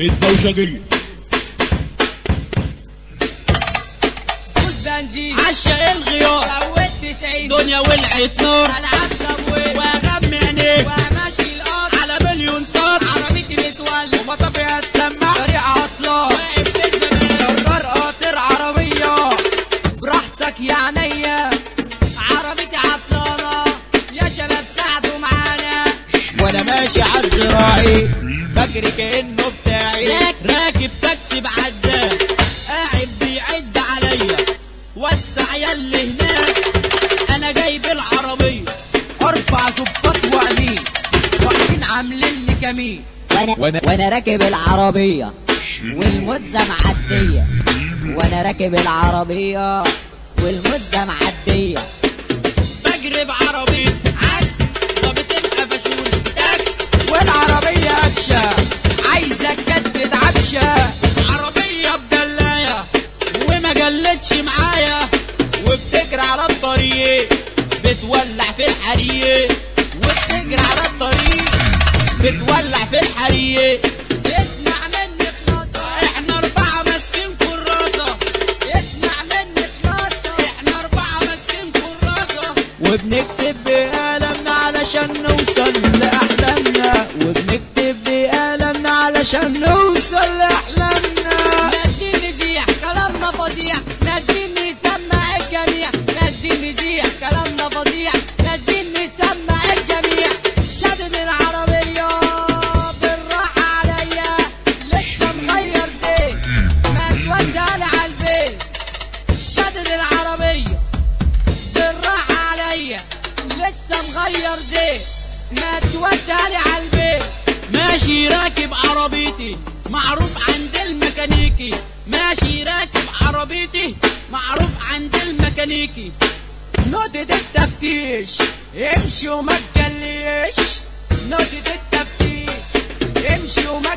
الدوشجية بنزين عشق الغيار روت تسعين دنيا ولعت نار تمويل واغمي عينيك وماشي الأرض على مليون صوت. عربيتي بتولد ومطبي هتسمع طريق عطلان واقف في الزمان قرر قاطر عربية براحتك يا عينيا. عربيتي عطلانة يا شباب ساعدوا معانا. وأنا ماشي على الزراعي بجري بتاعي راكب تاكسي بعداه قاعد بيعد عليا. وسع ياللي هناك. أنا جايب العربية. أربع ظباط وأمين. واقفين عاملين لي كمين. وأنا وأنا وأنا راكب العربية. والمزة معدية. وأنا راكب العربية. والمزة معدية. بجري بعربيه الطريق بتولع في الحريق. وبتجري على الطريق بتولع في الحريق. اسمع مني خلاصة إحنا أربعة ماسكين كراسة. اسمع مني خلاصة إحنا أربعة ماسكين كراسة. وبنكتب بقلمنا علشان نوصل لأحلامنا. وبنكتب بقلمنا علشان نوصل مغير زيت ما تودالي عالبيت ماشي راكب عربيتي. معروف عند الميكانيكي. ماشي راكب عربيتي. معروف عند الميكانيكي. نقطة التفتيش. امشي وما تجليش نقطة التفتيش. امشي وما